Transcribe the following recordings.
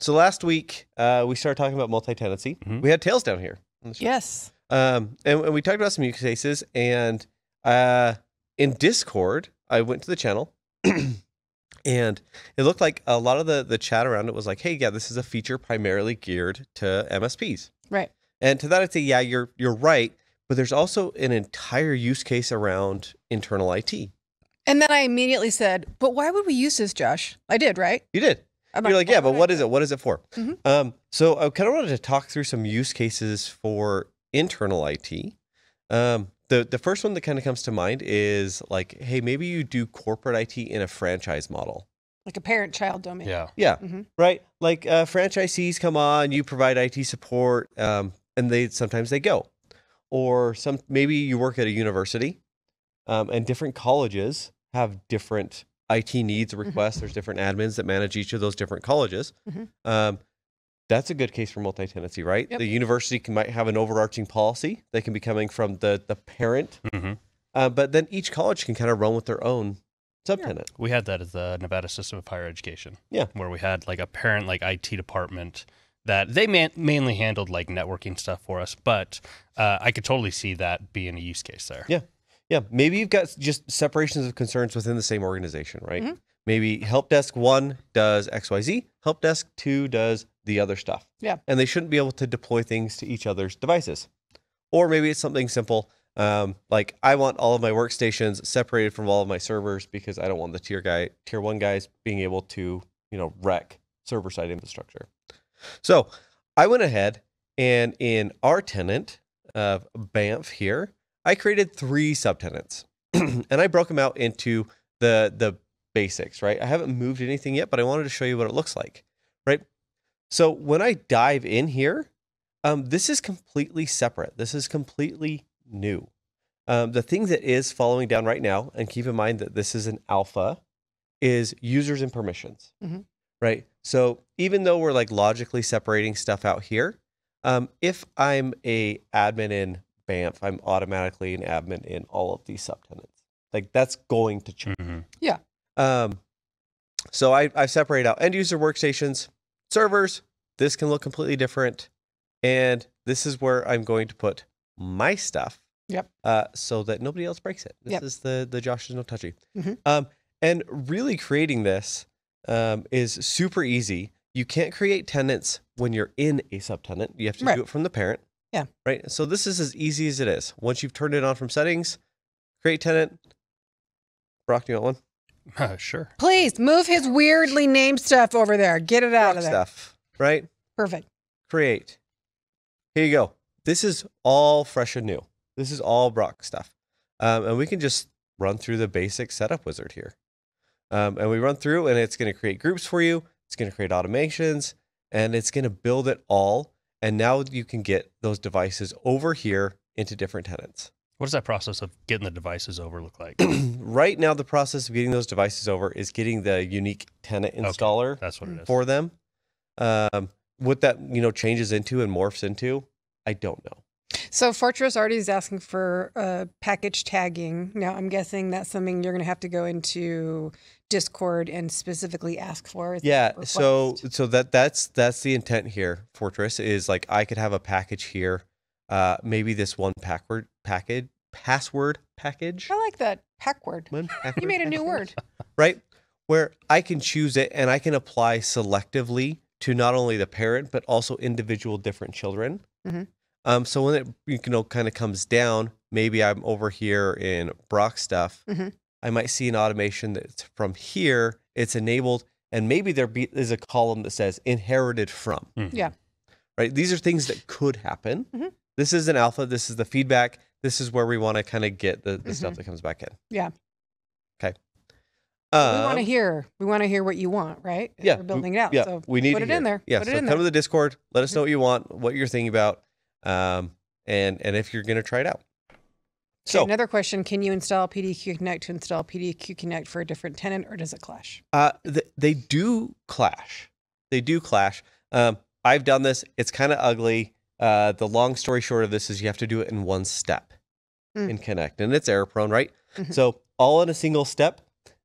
so last week uh, we started talking about multi-tenancy. Mhm. We had Tails down here, on the show. Yes. um, and, and we talked about some use cases. And uh, in Discord, I went to the channel, and it looked like a lot of the the chat around it was like, "Hey, yeah, this is a feature primarily geared to MSPs." Right. And to that, I'd say, yeah, you're you're right. But there's also an entire use case around internal IT. And then I immediately said, "But why would we use this, Josh?" I did, right? You did. I'm You're like, yeah, but would I what do is it? What is it for? Mhm. Um, so I kind of wanted to talk through some use cases for internal IT. Um, the the first one that kind of comes to mind is like, hey, maybe you do corporate IT in a franchise model. Like a parent-child domain. Yeah. Yeah, Mhm. right. Like uh, franchisees come on, you provide IT support, um, and they sometimes they go, or some maybe you work at a university, um, and different colleges have different IT needs Mm-hmm. There's different admins that manage each of those different colleges. Mhm. Um, that's a good case for multi-tenancy, right? Yep. The university can, might have an overarching policy that can be coming from the the parent, hmm uh, but then each college can kind of run with their own subtenant. We had that at the Nevada System of Higher Education. Yeah. Where we had like a parent like IT department that they man- mainly handled like networking stuff for us, but uh, I could totally see that being a use case there. Yeah. Yeah, maybe you've got just separations of concerns within the same organization, right? Mhm. Maybe help desk one does XYZ, help desk two does the other stuff. Yeah. And they shouldn't be able to deploy things to each other's devices. Or maybe it's something simple um, like I want all of my workstations separated from all of my servers because I don't want the tier guy, tier one guys being able to, you know, wreck server side infrastructure. So I went ahead and in our tenant of Banff here, I created three subtenants and I broke them out into the the basics, right? I haven't moved anything yet, but I wanted to show you what it looks like, right? So when I dive in here, um, this is completely separate. This is completely new. Um, the thing that is following down right now, and keep in mind that this is an alpha, is users and permissions, Mhm. right? So even though we're like logically separating stuff out here, um, if I'm a admin in Banff, I'm automatically an admin in all of these subtenants. Like that's going to change. Mhm. Um, so I, I separate out end user workstations, servers. This can look completely different. And this is where I'm going to put my stuff. Yep. Uh, so that nobody else breaks it. This Yep. is the the Josh is no touchy. Mhm. Um, and really creating this um, is super easy. You can't create tenants when you're in a subtenant. You have to Right. do it from the parent. Yeah. Right. So this is as easy as it is. Once you've turned it on from settings, create tenant. Brock, do you want one? sure. Please move his weirdly named stuff over there. Get it out Brock of there. stuff. Right. Perfect. create. Here you go. This is all fresh and new. This is all Brock stuff. Um, and we can just run through the basic setup wizard here. Um, and we run through and it's going to create groups for you. It's going to create automations and it's going to build it all. And now you can get those devices over here into different tenants. What does that process of getting the devices over look like? right now, the process of getting those devices over is getting the unique tenant installer That's what it is. for them. Um, what that you know changes into and morphs into, I don't know. So Fortress already is asking for uh, package tagging. Now I'm guessing that's something you're going to have to go into Discord and specifically ask for. Yeah, so so that that's that's the intent here. Fortress is like I could have a package here, uh, maybe this one password package password package. I like that pack word. One You made a new word. right? Where I can choose it and I can apply selectively to not only the parent but also individual different children. Mhm. Um, so when it you know kind of comes down, maybe I'm over here in Brock stuff. Mhm. I might see an automation that's from here. It's enabled, and maybe there be, is a column that says inherited from. Mhm. Yeah. Right. These are things that could happen. Mhm. This is an alpha. This is the feedback. This is where we want to kind of get the, the stuff Mhm. that comes back in. Yeah. Okay. we want Um, to hear. We want to hear what you want, right? If yeah, We're building it out. Yeah, So we need put to it hear in there. Yeah, Put so it in come there. to the Discord. Let us know what you want, what you're thinking about, um, and and if you're gonna try it out. Okay, So another question: Can you install PDQ Connect to install PDQ Connect for a different tenant, or does it clash? uh, th- they do clash. They do clash. Um, I've done this. It's kind of ugly. Uh, the long story short of this is you have to do it in one step Mm. in Connect, and it's error prone, right? Mhm. So all in a single step,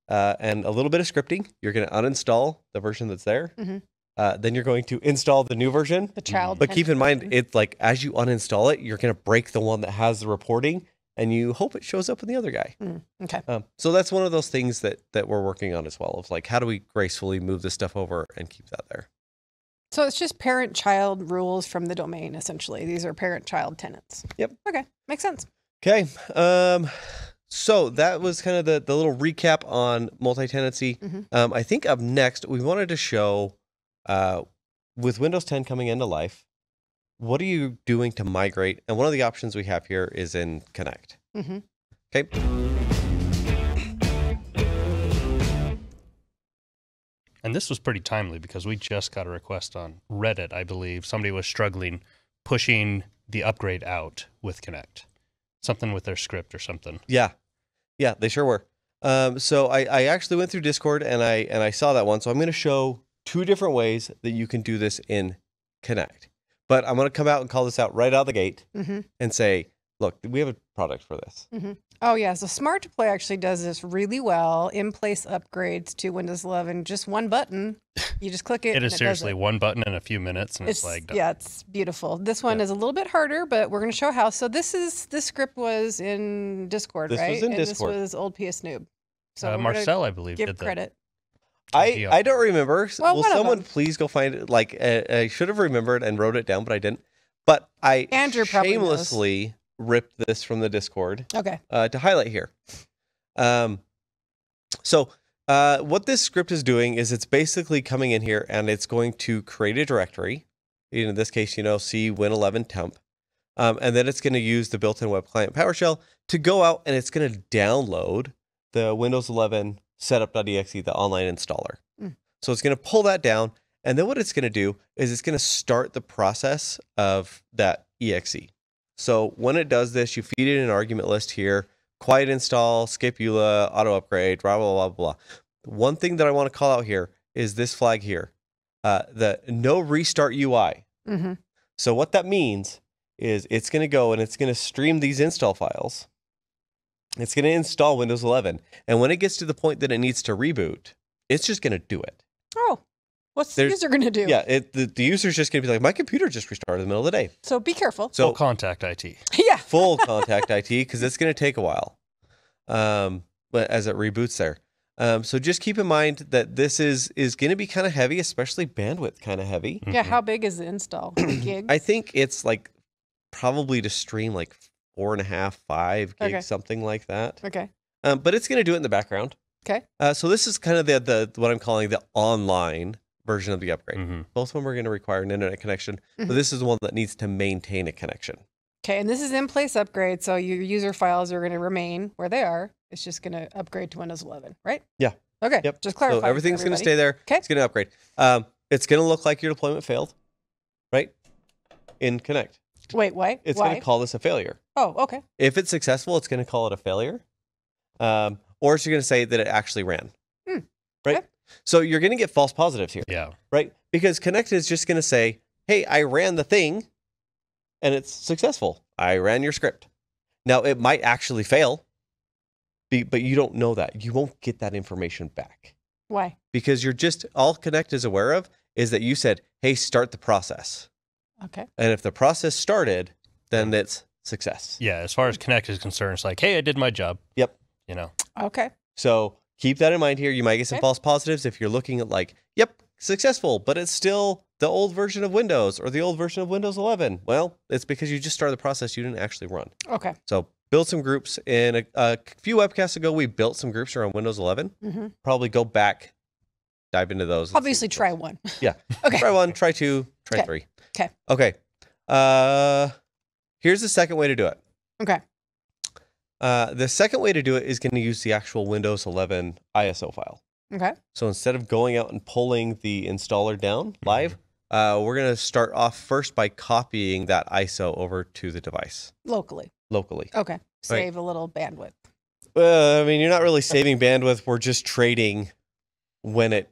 uh, and a little bit of scripting. You're gonna uninstall the version that's there. Mhm. Uh, then you're going to install the new version. The child. But keep in mind, it's like as you uninstall it, you're going to break the one that has the reporting, and you hope it shows up in the other guy. Mm, okay. Um, so that's one of those things that that we're working on as well. Of like, how do we gracefully move this stuff over and keep that there? So it's just parent-child rules from the domain. Essentially, these are parent-child tenants. Yep. Okay, makes sense. Okay. Um, so that was kind of the, the little recap on multi-tenancy. Mhm. Um, I think up next we wanted to show, uh, with Windows 10 coming into life, what are you doing to migrate? And one of the options we have here is in Connect. hmm Okay. And this was pretty timely because we just got a request on Reddit, I believe. Somebody was struggling pushing the upgrade out with Connect. Something with their script or something. Yeah, yeah, they sure were. Um, so I, I actually went through Discord and I and I saw that one. So I'm going to show two different ways that you can do this in Connect. But I'm going to come out and call this out right out of the gate hmm and say, look, we have a product for this. Oh yeah, so Smart Deploy actually does this really well. In place upgrades to Windows 11, just one button. You just click it. It and is does seriously it. one button in a few minutes and it's, It's, like done. yeah, it's beautiful. This one Yeah. is a little bit harder, but we're going to show how. So this is this script was in Discord, This was right? in and Discord. this was old PS Noob. So uh, Marcel, I believe, give did that. credit. I, I don't remember. Well, Will someone please go find it? Like uh, I should have remembered and wrote it down, but I didn't. But I Andrew probably knows. shamelessly ripped this from the Discord Okay. uh, to highlight here. Um, so uh, what this script is doing is it's basically coming in here and it's going to create a directory. In this case, you know, C Win11 temp. Um, and then it's going to use the built-in web client PowerShell to go out and it's going to download the Windows 11 setup.exe, the online installer. Mm. So it's going to pull that down. And then what it's going to do is it's going to start the process of that exe. So when it does this, you feed it an argument list here, quiet install, skip EULA, auto upgrade, blah, blah, blah, blah. One thing that I want to call out here is this flag here, uh, the no restart UI. hmm So what that means is it's going to go and it's going to stream these install files. It's going to install Windows 11. And when it gets to the point that it needs to reboot, it's just going to do it. Oh, what's the user going to do? Yeah, it, the, the user's just going to be like, my computer just restarted in the middle of the day. So be careful. So Full contact IT. yeah. full contact IT because it's going to take a while um, but as it reboots there. Um, so just keep in mind that this is is going to be kind of heavy, especially bandwidth kind of heavy. Yeah. Mhm. How big is the install? Gig. I think it's like probably to stream like four and a half, five gigs, Okay. something like that. okay. Um, but it's going to do it in the background. Okay. Uh, so this is kind of the, the what I'm calling the online version of the upgrade. Mhm. Both of them are going to require an internet connection, Mhm. but this is the one that needs to maintain a connection. Okay. And this is in place upgrade. So your user files are going to remain where they are. It's just going to upgrade to Windows 11, right? Yeah. Okay. Yep. Just clarify. So everything's going to stay there. Okay. It's going to upgrade. Um, it's going to look like your deployment failed, right? In Connect, Wait, why? it's why? going to call this a failure. Oh, okay. If it's successful, it's going to call it a failure, um, or it's going to say that it actually ran, Hmm. right? Okay. So you're going to get false positives here, Yeah. right? Because Connect is just going to say, "Hey, I ran the thing, and it's successful. I ran your script." Now it might actually fail, but you don't know that. You won't get that information back Why? because you're just all Connect is aware of is that you said, "Hey, start the process," Okay. and if the process started, then it's success. Yeah. As far as Connect is concerned, it's like, hey, I did my job. Yep. You know, Okay. So keep that in mind here. You might get some Okay. false positives if you're looking at like, "Yep, successful," but it's still the old version of Windows or the old version of Windows 11. Well, it's because you just started the process you didn't actually run. Okay. So build some groups. In a, a few webcasts ago, we built some groups around Windows 11. hmm Probably go back, dive into those. Obviously, try those- one. Yeah. Okay. Try one, try two, try Okay. three. 'Kay. Okay. Uh, here's the second way to do it. Okay. Uh, the second way to do it is going to use the actual Windows 11 ISO file. Okay. So instead of going out and pulling the installer down live, uh, we're going to start off first by copying that ISO over to the device Locally. locally. Okay. Save a little bandwidth. Well, I mean, you're not really saving bandwidth. We're just trading when it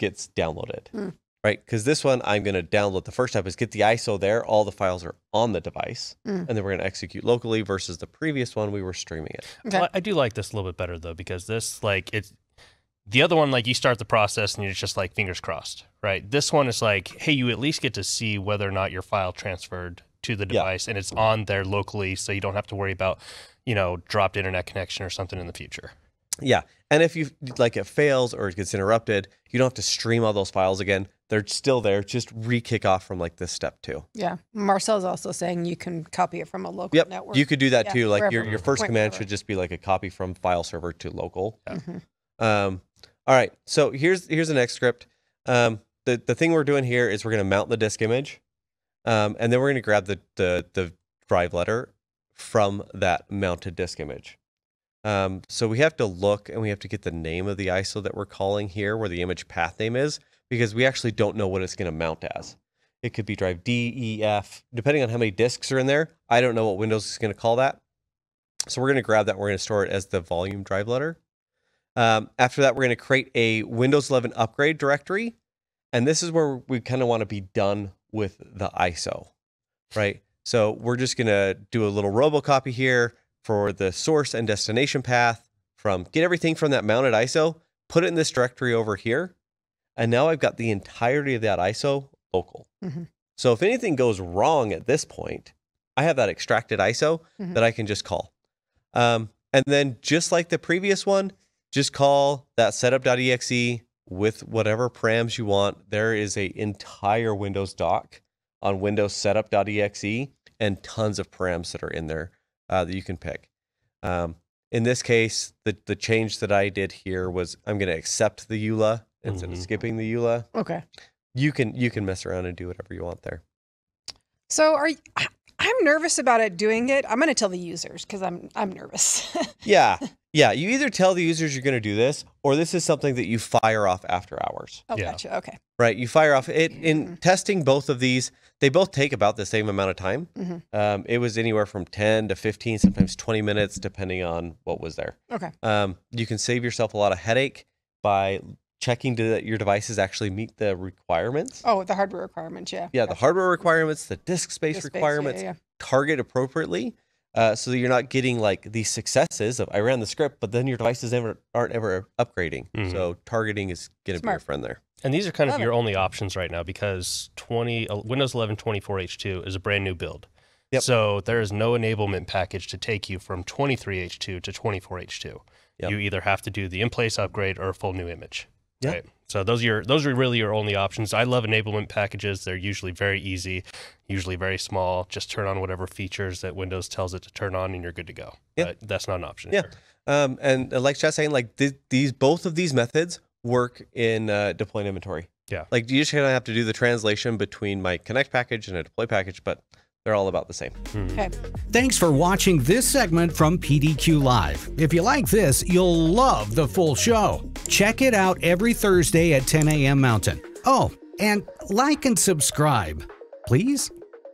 gets downloaded, Hmm. Right? Because this one, I'm going to download the first step is get the ISO there. All the files are on the device, Hmm. and then we're going to execute locally. Versus the previous one, we were streaming it. Okay. Well, I do like this a little bit better though because this like it's The other one, like you start the process and you're just like fingers crossed, right? This one is like, hey, you at least get to see whether or not your file transferred to the Yeah. device and it's on there locally, so you don't have to worry about, you know, dropped internet connection or something in the future. Yeah. And if you like it fails or it gets interrupted, you don't have to stream all those files again. They're still there. Just re-kick off from like this step two. Yeah. Marcel's also saying you can copy it from a local Yep. network. You could do that Yeah, too. Like your, wherever. your first Point command wherever. should just be like a copy from file server to local. Mhm. Um, all right. So here's here's the next script. Um, the the thing we're doing here is we're gonna mount the disk image, um, and then we're gonna grab the the the drive letter from that mounted disk image. Um, so we have to look and we have to get the name of the ISO that we're calling here, where the image path name is, because we actually don't know what it's gonna mount as. It could be drive D, E, F, depending on how many disks are in there. I don't know what Windows is gonna call that. So we're gonna grab that. We're gonna store it as the volume drive letter. Um, after that, we're going to create a Windows 11 upgrade directory. And this is where we kind of want to be done with the ISO, right? So we're just going to do a little robocopy here for the source and destination path from get everything from that mounted ISO, put it in this directory over here. And now I've got the entirety of that ISO local. Mhm. So if anything goes wrong at this point, I have that extracted ISO Mhm. that I can just call. Um, and then just like the previous one, just call that setup.exe with whatever params you want. There is a entire Windows doc on Windows setup.exe and tons of params that are in there uh, that you can pick. Um, in this case, the the change that I did here was I'm going to accept the EULA instead of Mhm. skipping the EULA. Okay. You can you can mess around and do whatever you want there. So are you, I- I'm nervous about it doing it. I'm going to tell the users because I'm I'm nervous. Yeah, yeah. You either tell the users you're going to do this, or this is something that you fire off after hours. oh, Yeah. gotcha. Okay. Right. You fire off it in testing both of these. They both take about the same amount of time. Mhm. Um, it was anywhere from 10 to 15, sometimes 20 minutes, depending on what was there. Okay. Um, you can save yourself a lot of headache by checking to that your devices actually meet the requirements. Oh, the hardware requirements. Yeah. Yeah, the hardware requirements, the disk space The space, yeah, requirements, yeah. target appropriately. Uh, so that you're not getting like these successes of I ran the script, but then your devices ever aren't ever upgrading. Mhm. So targeting is going to be your friend there. And these are kind Love of it. your only options right now because 20 uh, Windows 11 24H2 is a brand new build. Yep. So there is no enablement package to take you from 23H2 to 24H2. Yep. You either have to do the in-place upgrade or a full new image. Yeah. Right. So those are your those are really your only options. I love enablement packages. They're usually very easy, usually very small. Just turn on whatever features that Windows tells it to turn on, and you're good to go. Yeah. But that's not an option. Yeah. Um, and like Chat's saying, like th- these, both of these methods work in uh, Deploy and Inventory. Yeah. Like you just kind of have to do the translation between my connect package and a deploy package, but they're all about the same. Hmm. Okay. Thanks for watching this segment from PDQ Live. If you like this, you'll love the full show. Check it out every Thursday at 10 a.m. Mountain. Oh, and like and subscribe, please.